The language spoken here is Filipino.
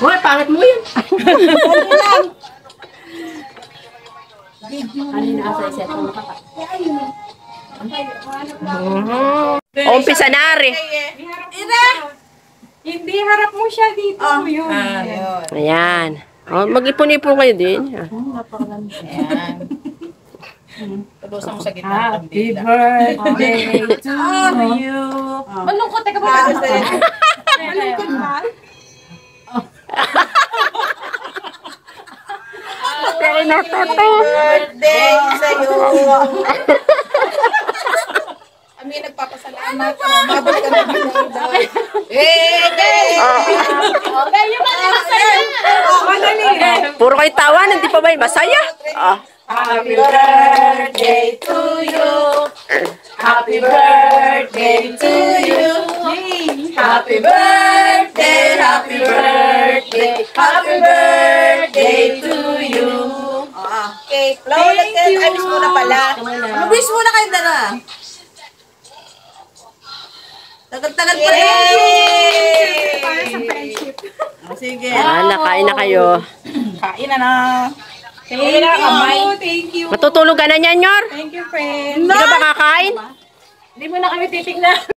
Hoy, pangit mo. Ano mo nakaka? Umpisa na rin. Hindi, harap mo siya dito. Ah, yun. Ayun. Ayan. Oh, mag-ipon-ipon kayo din. Ayan. Tubusan mo sa gitna. Happy birthday to you. Malungkot, teka ba? Birthday sa'yo. Kami nagpapasalamat. Mabot ka na daw. Eh, eh. Madali. Puro kayo tawa, hindi pa ba yun? Masaya? Ah. Happy birthday to you. Happy birthday to you. Happy birthday, happy birthday, happy birthday to you. Okay, flow ulit kayo. Ay, miss muna pala. Mag-wish muna kayo dala. Tagal-tagal pa rin. Para sa friendship. Sige. Ah, nakain na kayo. Kain na na. Thank you. Thank you. Matutulog ka na niyan, Yor? Thank you, friend. Hindi ka ba kakain? Hindi mo na kami titignan.